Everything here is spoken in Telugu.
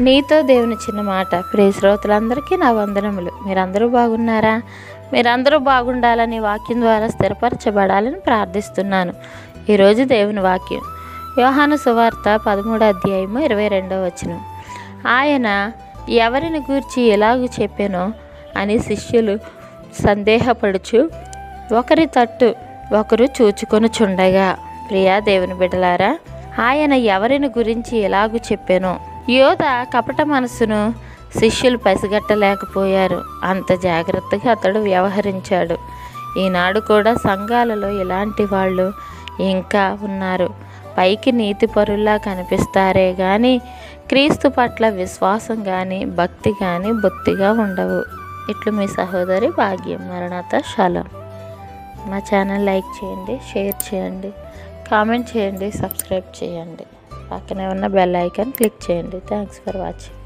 నీతో దేవుని చిన్న మాట. ప్రియ శ్రోతలందరికీ నా వందనములు. మీరందరూ బాగున్నారా? మీరందరూ బాగుండాలని వాక్యం ద్వారా స్థిరపరచబడాలని ప్రార్థిస్తున్నాను. ఈరోజు దేవుని వాక్యం. యోహాను సువార్త పదమూడో అధ్యాయము ఇరవై రెండవ వచనం. ఆయన ఎవరిని గూర్చి ఎలాగూ చెప్పానో అని శిష్యులు సందేహపడుచు ఒకరి తట్టు ఒకరు చూచుకొనుచుండగా ప్రియా దేవుని బిడలారా ఆయన ఎవరిని గురించి ఎలాగూ చెప్పానో యోధ కపట మనసును శిష్యులు పసిగట్టలేకపోయారు. అంత జాగ్రత్తగా అతడు వ్యవహరించాడు. ఈనాడు కూడా సంఘాలలో ఇలాంటి వాళ్ళు ఇంకా ఉన్నారు. పైకి నీతిపరుల్లా కనిపిస్తారే కానీ క్రీస్తు పట్ల విశ్వాసం కానీ భక్తి కానీ బొత్తిగా ఉండవు. ఇట్లు మీ సహోదరి భాగ్యం. మరణాత శలం మా ఛానల్ లైక్ చేయండి షేర్ చేయండి కామెంట్ చేయండి సబ్స్క్రైబ్ చేయండి. పక్కనే ఉన్న బెల్ ఐకాన్ క్లిక్ చేయండి. Thanks for watching